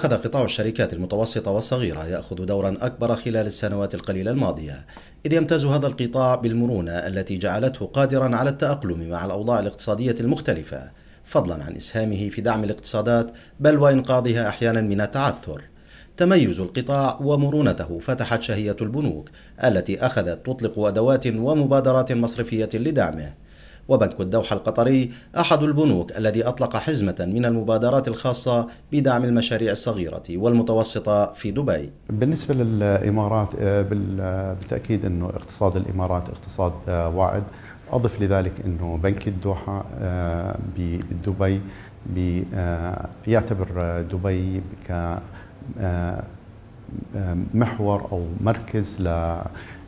أخذ قطاع الشركات المتوسطة والصغيرة يأخذ دورا أكبر خلال السنوات القليلة الماضية إذ يمتاز هذا القطاع بالمرونة التي جعلته قادرا على التأقلم مع الأوضاع الاقتصادية المختلفة فضلا عن إسهامه في دعم الاقتصادات بل وإنقاذها أحيانا من التعثر. تميز القطاع ومرونته فتحت شهية البنوك التي أخذت تطلق أدوات ومبادرات مصرفية لدعمه. وبنك الدوحة القطري أحد البنوك الذي أطلق حزمة من المبادرات الخاصة بدعم المشاريع الصغيرة والمتوسطة في دبي. بالنسبة للإمارات آه، بالتأكيد أنه اقتصاد الإمارات اقتصاد آه، واعد. أضف لذلك أنه بنك الدوحة آه، بدبي يعتبر دبي ك محور أو مركز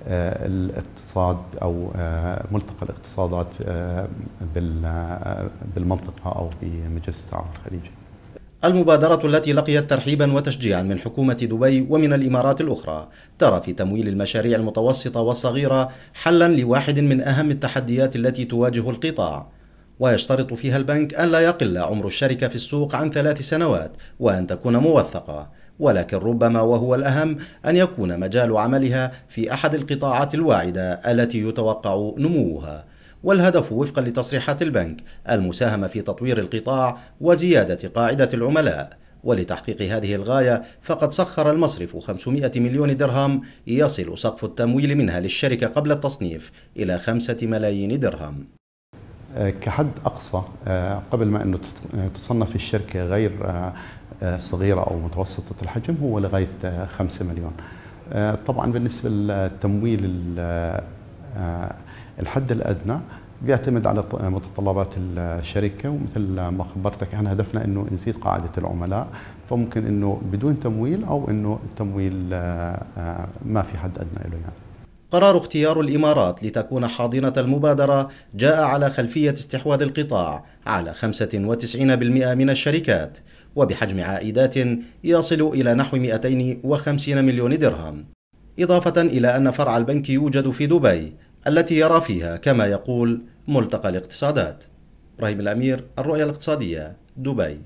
الاقتصاد أو آه، ملتقى الاقتصادات آه، بالمنطقة أو بمجلس التعاون الخليجي. المبادرة التي لقيت ترحيبا وتشجيعا من حكومة دبي ومن الإمارات الأخرى ترى في تمويل المشاريع المتوسطة والصغيرة حلا لواحد من أهم التحديات التي تواجه القطاع ويشترط فيها البنك أن لا يقل عمر الشركة في السوق عن ثلاث سنوات وأن تكون موثقة ولكن ربما وهو الأهم أن يكون مجال عملها في أحد القطاعات الواعدة التي يتوقع نموها. والهدف وفقا لتصريحات البنك المساهمة في تطوير القطاع وزيادة قاعدة العملاء. ولتحقيق هذه الغاية فقد سخر المصرف 500 مليون درهم يصل سقف التمويل منها للشركة قبل التصنيف إلى 5 ملايين درهم. كحد أقصى آه، قبل ما أنه تصنف الشركة غير آه، صغيرة أو متوسطة الحجم هو لغاية 5 مليون طبعا بالنسبة للتمويل الحد الأدنى بيعتمد على متطلبات الشركة ومثل ما خبرتك إحنا هدفنا إنه نزيد قاعدة العملاء فممكن إنه بدون تمويل أو إنه التمويل ما في حد أدنى له يعني. قرار اختيار الإمارات لتكون حاضنة المبادرة جاء على خلفية استحواذ القطاع على 95% من الشركات وبحجم عائدات يصل إلى نحو 250 مليون درهم. إضافة إلى أن فرع البنك يوجد في دبي التي يرى فيها كما يقول ملتقى الاقتصادات. إبراهيم الأمير الرؤية الاقتصادية دبي.